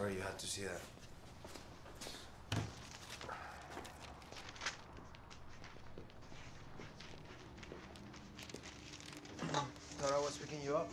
Sorry, you had to see that. Thought I was picking you up.